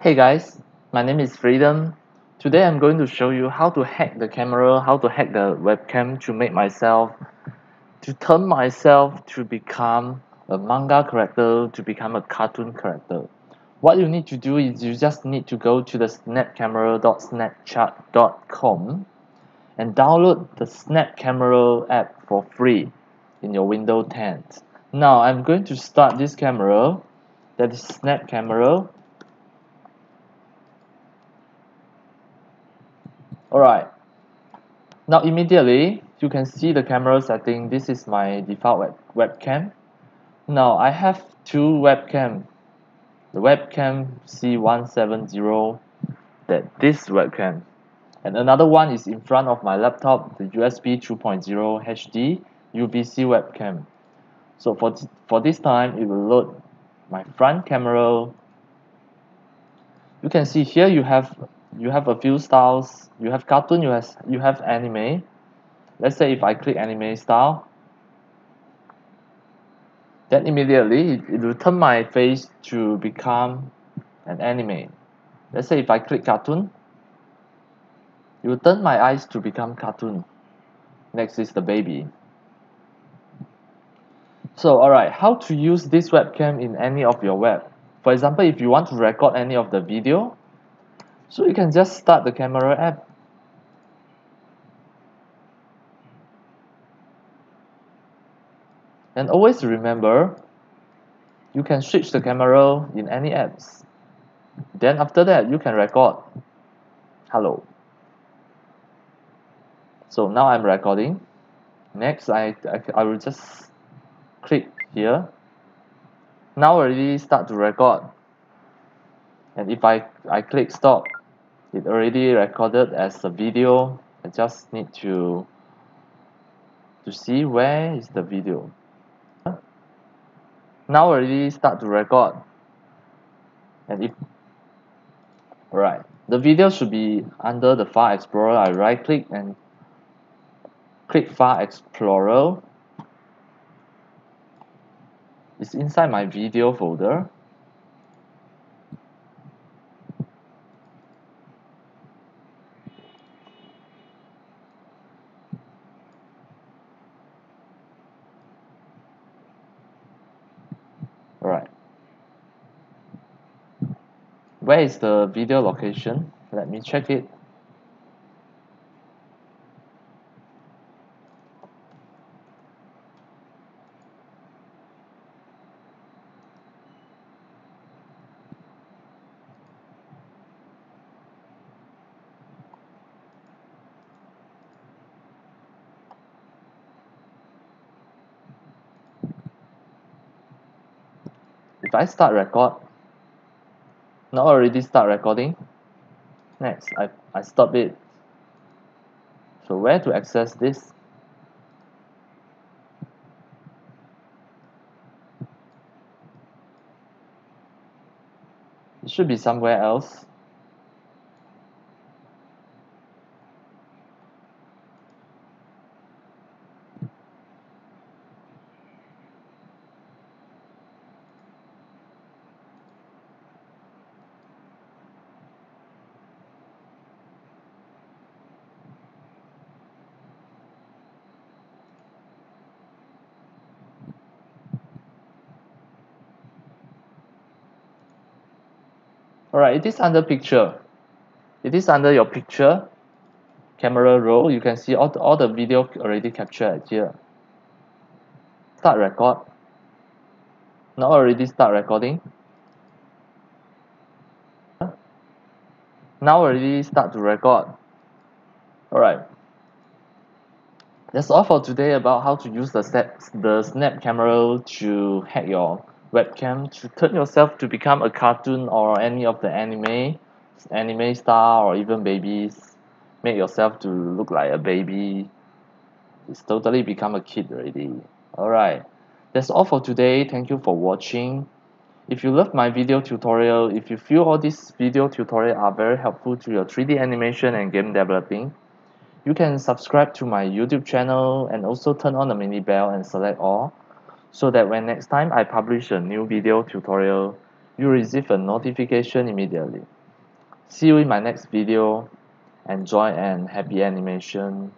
Hey guys, my name is Freedom. Today I'm going to show you how to hack the camera, how to hack the webcam to make myself, to turn myself to become a manga character, to become a cartoon character. What you need to do is you just need to go to the snapcamera.snapchat.com and download the Snap Camera app for free in your Windows 10. Now I'm going to start this camera, that is Snap Camera Alright. Now immediately you can see the camera setting. This is my default web webcam. Now I have two webcam. The webcam C170 that this webcam and another one is in front of my laptop the USB 2.0 HD UVC webcam. So for, for this time it will load my front camera. You can see here you have you have a few styles. You have cartoon you have you have anime. Let's say if I click anime style then immediately it, it will turn my face to become an anime. Let's say if I click cartoon it will turn my eyes to become cartoon. Next is the baby. So alright how to use this webcam in any of your web? For example if you want to record any of the video so you can just start the camera app. And always remember you can switch the camera in any apps. Then after that you can record. Hello. So now I'm recording. Next I, I, I will just click here. Now already start to record. And if I, I click stop it already recorded as a video. I just need to to see where is the video. Now already start to record. And if right the video should be under the file explorer. I right click and click file explorer. It's inside my video folder alright where is the video location? Let me check it. If I start record now already start recording. Next I, I stop it. So where to access this? It should be somewhere else alright it is under picture. It is under your picture camera roll. You can see all the, all the video already captured here. Start record. Now already start recording. Now already start to record. Alright. That's all for today about how to use the snap the snap camera to hack your webcam to turn yourself to become a cartoon or any of the anime anime star or even babies. Make yourself to look like a baby. It's totally become a kid already. Alright. That's all for today. Thank you for watching. If you love my video tutorial if you feel all these video tutorial are very helpful to your 3D animation and game developing you can subscribe to my YouTube channel and also turn on the mini bell and select all so that when next time I publish a new video tutorial you receive a notification immediately. See you in my next video. Enjoy and happy animation